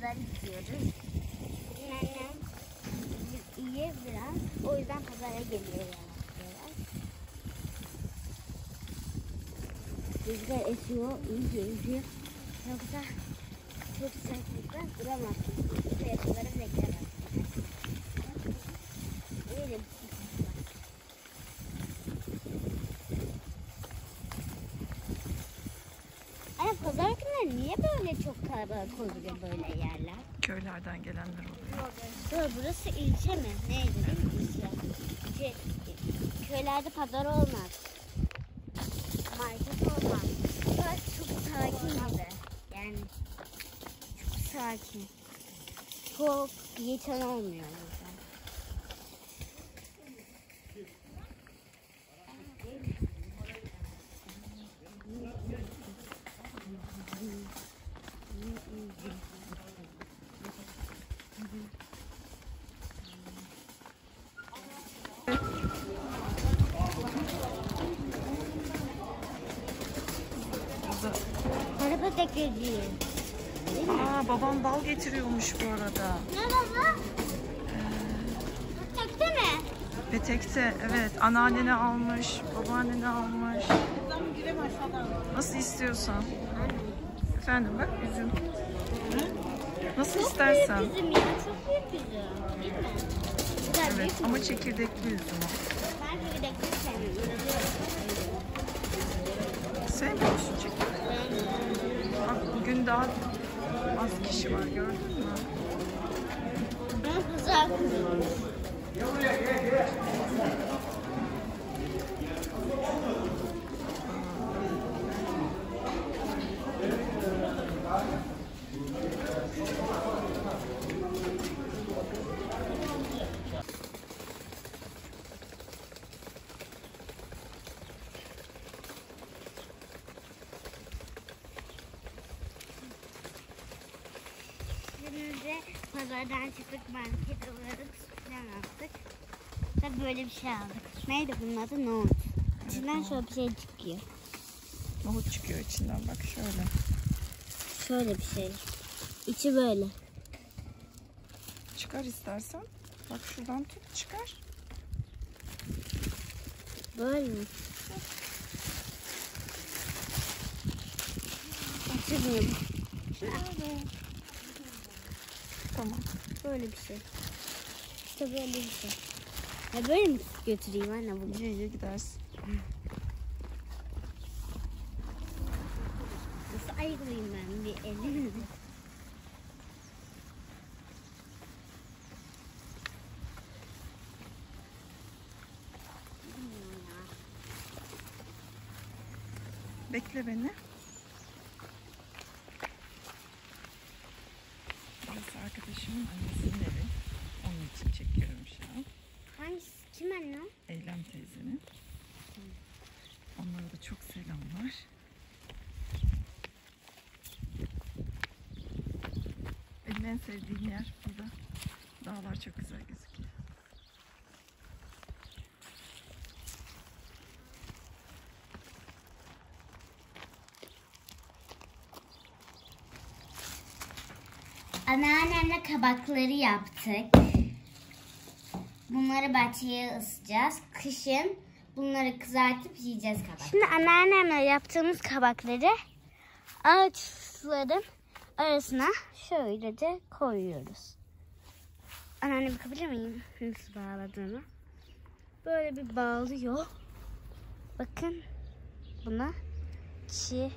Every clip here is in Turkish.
pazara gidiyoruz. Annem iyi biraz. O yüzden pazara geliyor yavaş Rüzgar esiyor, iyice esiyor. Yoksa çok sertlikten duramazsın. Fiyatları beklemezsin. Öyle pazar günleri niye böyle çok kalabalık oluyor böyle yerler? Köylerden gelenler oluyor. Dur burası ilçe mi? Neydi değil mi ilçe? İlçe. Köylerde pazar olmaz. Market olmaz. Burası çok sakin gibi. Yani çok sakin. Çok geçen olmuyor burada. Araba tekrar Aa babam bal getiriyormuş bu arada. Ne baba? Tekte mi? Petekte evet anneannene almış, babaannene almış. Nasıl istiyorsan. Efendim bak üzüm. Nasıl istersen. Büyük üzüm ya. Çok büyük üzüm. Değil mi? Güzel Evet ama üzüm. çekirdekli üzüm o. Ben çekirdekli sevmiyorum. Sevmiyor musun çekirdek? Daha az kişi var gördün mü? Güzel pazardan çıktık market uğradık falan aldık. Tabii böyle bir şey aldık. Neydi bunun adı? Nohut. İçinden şöyle bir şey çıkıyor. Nohut çıkıyor içinden bak şöyle. Şöyle bir şey. İçi böyle. Çıkar istersen. Bak şuradan tut çıkar. Böyle mi? Açılmıyor. Tamam. Böyle bir şey. İşte böyle bir şey. Ya böyle mi götüreyim anne bunu? İyi iyi gidersin. Nasıl ayıklayayım ben bir ya. Bekle beni. Burası arkadaşımın annesinin evi. Onun için çekiyorum şu an. Hangisi? Kim anne? Eylem teyzenin. Onlara da çok selamlar. Benim en sevdiğim yer burada. Dağlar çok güzel gözüküyor. Anneannemle kabakları yaptık. Bunları bahçeye ısıtacağız. Kışın bunları kızartıp yiyeceğiz kabak. Şimdi anneannemle yaptığımız kabakları ağaçların arasına şöylece koyuyoruz. Anneanne bakabilir miyim nasıl bağladığını? Böyle bir bağlıyor. Bakın buna çi,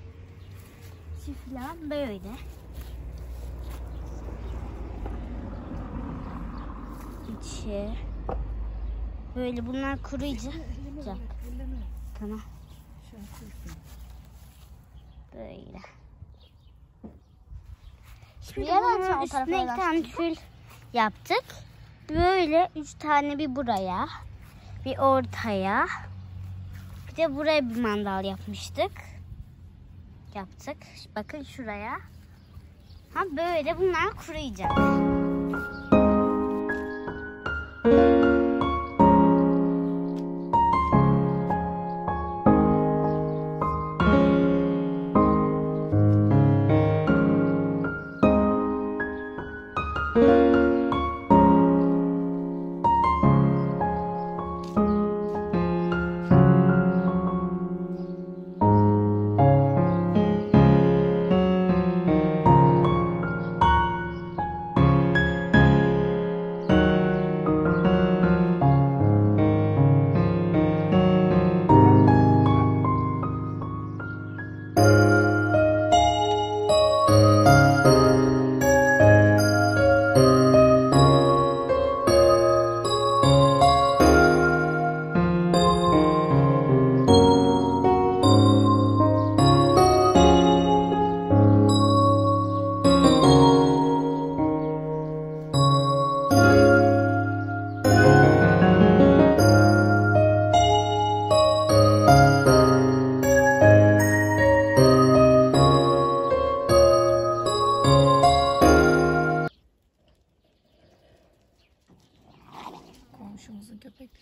çi falan böyle. İçi. Böyle bunlar kuruyacak. Tamam. Böyle. Şimdi bunun üstüne iki tane tül yaptık. Böyle üç tane bir buraya. Bir ortaya. Bir de buraya bir mandal yapmıştık. Yaptık. Bakın şuraya. Ha böyle bunlar kuruyacak.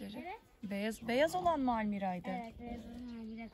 ipleri? Evet. Beyaz beyaz olan mı Almira'ydı? Evet beyaz olan Almira.